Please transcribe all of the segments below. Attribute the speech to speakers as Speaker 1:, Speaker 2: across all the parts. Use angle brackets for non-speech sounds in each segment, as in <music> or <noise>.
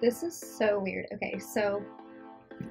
Speaker 1: This is so weird. Okay, so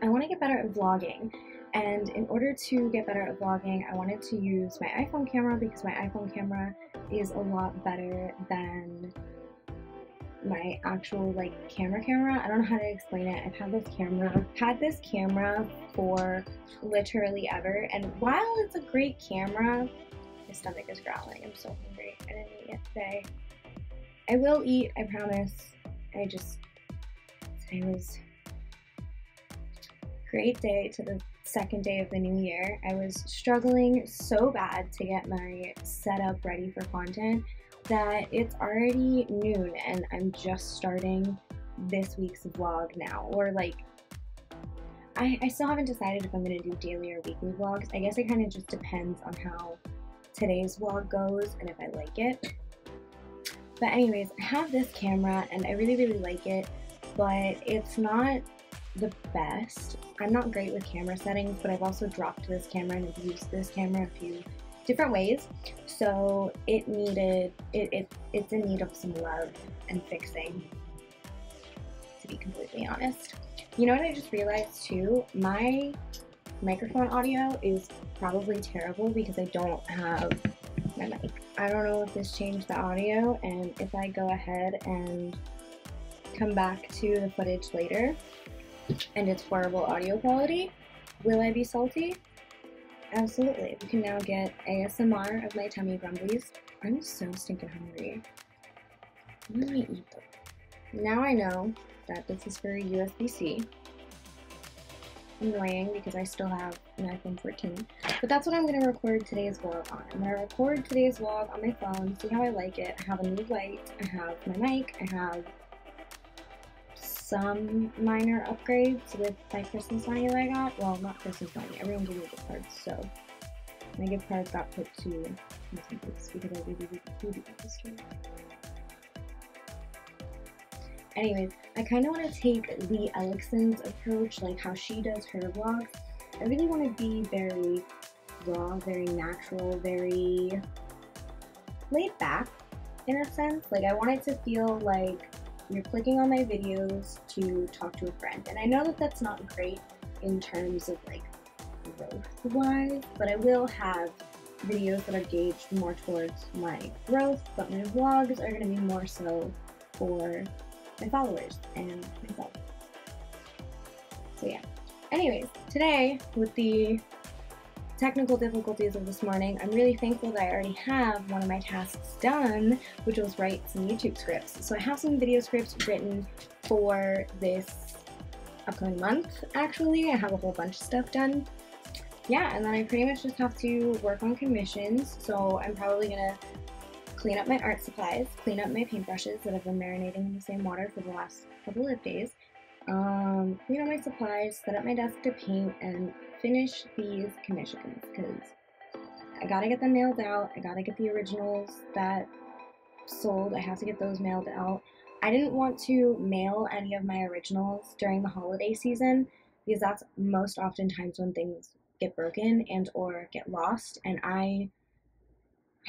Speaker 1: I want to get better at vlogging. And in order to get better at vlogging, I wanted to use my iPhone camera because my iPhone camera is a lot better than my actual like camera camera. I don't know how to explain it. I've had this camera, had this camera for literally ever. And while it's a great camera, my stomach is growling. I'm so hungry. I didn't eat yet today. I will eat, I promise. I just, today was great day to the second day of the new year. I was struggling so bad to get my setup ready for content that it's already noon and I'm just starting this week's vlog now. Or like, I, I still haven't decided if I'm gonna do daily or weekly vlogs. I guess it kind of just depends on how today's vlog goes and if I like it. But anyways, I have this camera and I really, really like it, but it's not the best. I'm not great with camera settings, but I've also dropped this camera and I've used this camera a few different ways. So it needed, it, it it's in need of some love and fixing, to be completely honest. You know what I just realized too? My microphone audio is probably terrible because I don't have my mic. I don't know if this changed the audio and if I go ahead and come back to the footage later and it's horrible audio quality, will I be salty? Absolutely. We can now get ASMR of my tummy grumblies. I'm so stinking hungry. Me eat them. Now I know that this is for USB-C. Annoying because I still have an iPhone 14. But that's what I'm going to record today's vlog on. I'm going to record today's vlog on my phone, see how I like it. I have a new light, I have my mic, I have some minor upgrades with my Christmas money that I got. Well, not Christmas money, everyone gave me gift cards, so my gift cards got put to incentives because I really, really, really got this store. Anyways, I kind of want to take the Elixon's approach, like how she does her vlogs. I really want to be very raw, very natural, very laid back in a sense. Like I want it to feel like you're clicking on my videos to talk to a friend. And I know that that's not great in terms of like growth wise, but I will have videos that are gauged more towards my growth, but my vlogs are going to be more so for my followers and myself. So yeah. Anyways, today with the technical difficulties of this morning, I'm really thankful that I already have one of my tasks done, which was write some YouTube scripts. So I have some video scripts written for this upcoming month, actually. I have a whole bunch of stuff done. Yeah, and then I pretty much just have to work on commissions. So I'm probably gonna clean up my art supplies, clean up my paintbrushes that have been marinating in the same water for the last couple of days, um, clean up my supplies, set up my desk to paint, and finish these commissions because I gotta get them mailed out. I gotta get the originals that sold. I have to get those mailed out. I didn't want to mail any of my originals during the holiday season because that's most often times when things get broken and or get lost and I <sighs>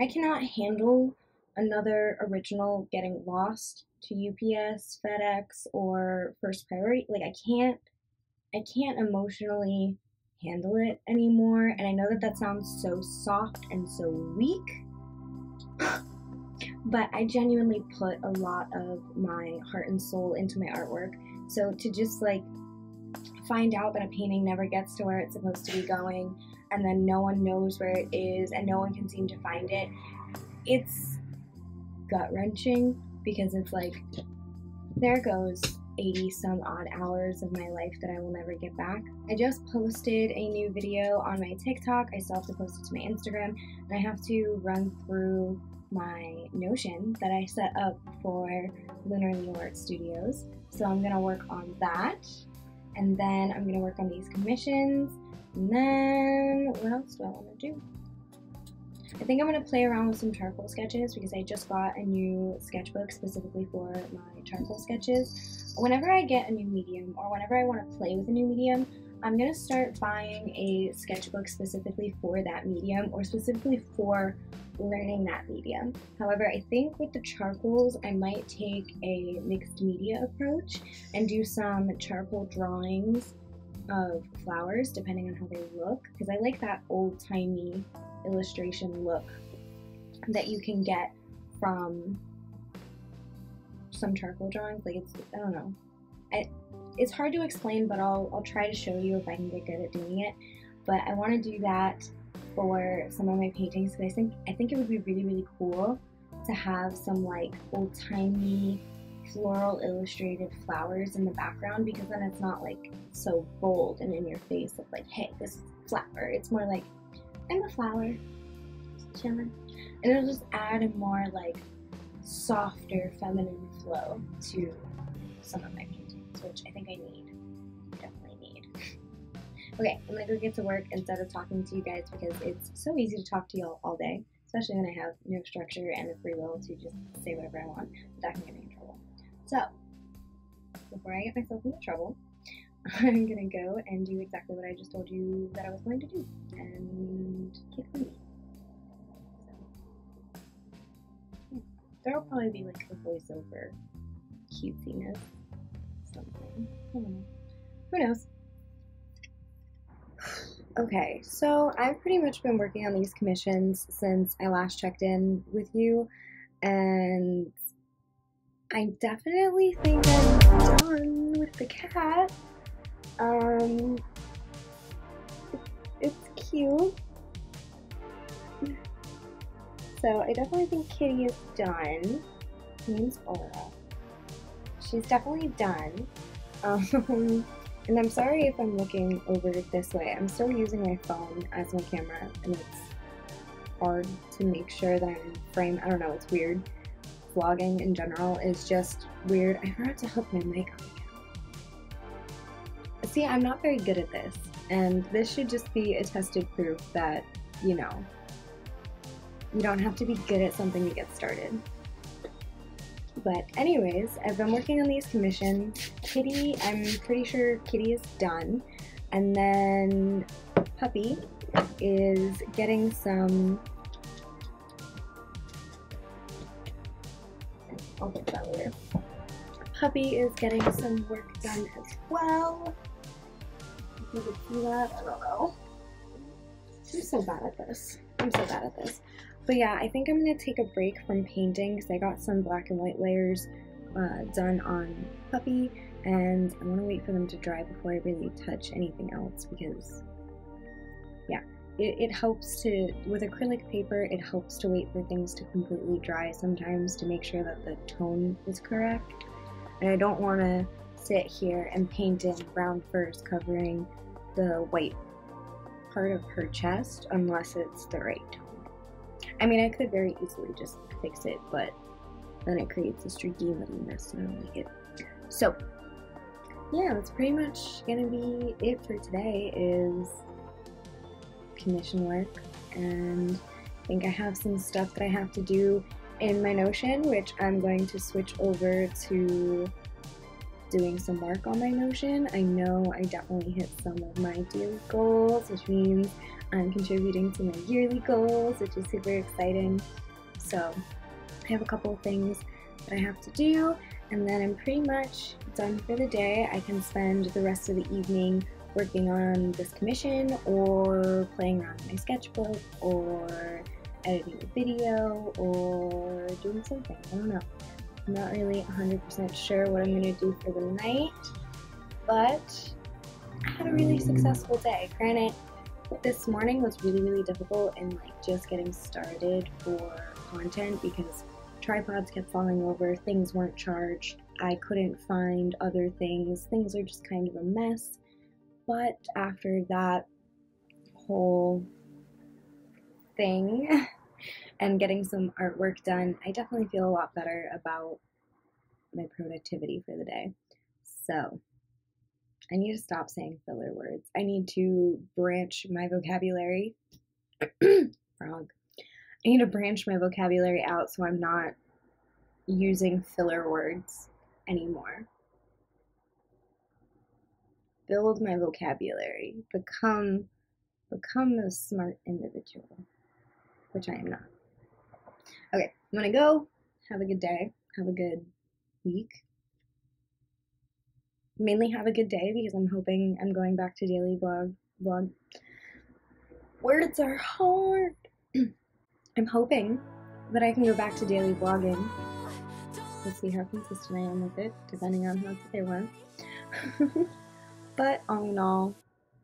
Speaker 1: I cannot handle another original getting lost to UPS, FedEx, or First Priority. Like I can't I can't emotionally handle it anymore. And I know that that sounds so soft and so weak, but I genuinely put a lot of my heart and soul into my artwork. So to just like find out that a painting never gets to where it's supposed to be going and then no one knows where it is and no one can seem to find it, it's gut wrenching because it's like, there goes 80 some odd hours of my life that I will never get back. I just posted a new video on my TikTok. I still have to post it to my Instagram, and I have to run through my Notion that I set up for Lunar Leo Art Studios. So I'm gonna work on that, and then I'm gonna work on these commissions, and then what else do I want to do? I think I'm going to play around with some charcoal sketches because I just got a new sketchbook specifically for my charcoal sketches. Whenever I get a new medium or whenever I want to play with a new medium, I'm going to start buying a sketchbook specifically for that medium or specifically for learning that medium. However, I think with the charcoals, I might take a mixed media approach and do some charcoal drawings of flowers depending on how they look because I like that old timey illustration look that you can get from some charcoal drawings. Like it's, I don't know. I, it's hard to explain, but I'll, I'll try to show you if I can get good at doing it. But I want to do that for some of my paintings because I think I think it would be really really cool to have some like old timey floral illustrated flowers in the background because then it's not like so bold and in your face of like hey this flower. It's more like I'm a flower, just chilling, and it'll just add a more like softer feminine flow to some of my paintings, which I think I need. Definitely need. <laughs> okay, I'm gonna go get to work instead of talking to you guys because it's so easy to talk to y'all all day, especially when I have no structure and the free will to just say whatever I want. That can get me in trouble. So, before I get myself into trouble, <laughs> I'm gonna go and do exactly what I just told you that I was going to do and on me. There'll probably be like a voiceover cutesiness. Something. I don't know. Who knows? <sighs> Okay, so I've pretty much been working on these commissions since I last checked in with you, and I definitely think I'm done with the cat. Um, it's cute. So I definitely think Kitty is done. Her name's Aura. She's definitely done. Um, and I'm sorry if I'm looking over this way. I'm still using my phone as my camera, and it's hard to make sure that I'm in frame. I don't know, it's weird. Vlogging in general is just weird. I forgot to hook my mic on See, I'm not very good at this, and this should just be a tested proof that, you know, you don't have to be good at something to get started. But anyways, I've been working on these commissions. Kitty, I'm pretty sure Kitty is done. And then Puppy is getting some I'll get that later. Puppy is getting some work done as well. If you can see that, I don't know. I'm so bad at this. I'm so bad at this. But yeah, I think I'm going to take a break from painting because I got some black and white layers uh, done on Puppy and I want to wait for them to dry before I really touch anything else because it, it helps to, with acrylic paper, it helps to wait for things to completely dry sometimes to make sure that the tone is correct. And I don't want to sit here and paint in brown first covering the white part of her chest unless it's the right tone. I mean, I could very easily just fix it, but then it creates a streaky little mess, and I don't like it. So, yeah, that's pretty much gonna be it for today. Is commission work, and I think I have some stuff that I have to do in my Notion, which I'm going to switch over to doing some work on my Notion. I know I definitely hit some of my daily goals, which means I'm contributing to my yearly goals, which is super exciting. So I have a couple of things that I have to do, and then I'm pretty much done for the day. I can spend the rest of the evening working on this commission or playing around with my sketchbook or editing a video or doing something. I don't know. I'm not really 100% sure what I'm going to do for the night, but I had a really successful day. Granted, this morning was really, really difficult in like just getting started for content because tripods kept falling over, things weren't charged, I couldn't find other things, things are just kind of a mess. But after that whole thing <laughs> and getting some artwork done, I definitely feel a lot better about my productivity for the day. So, I need to stop saying filler words. I need to branch my vocabulary. <clears throat> Frog. I need to branch my vocabulary out so I'm not using filler words anymore. Build my vocabulary, become become a smart individual, which I am not. Okay, I'm gonna go. Have a good day. Have a good week. Mainly have a good day because I'm hoping I'm going back to daily vlog. Vlog. Words are hard. <clears throat> I'm hoping that I can go back to daily vlogging. We'll see how consistent I am with it, depending on how today went. <laughs> but all in all,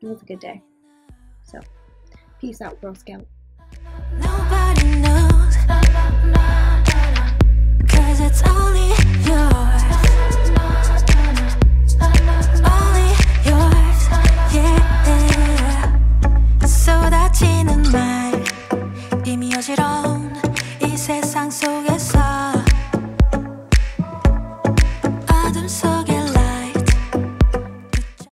Speaker 1: it was a good day. So, peace out, Girl Scout.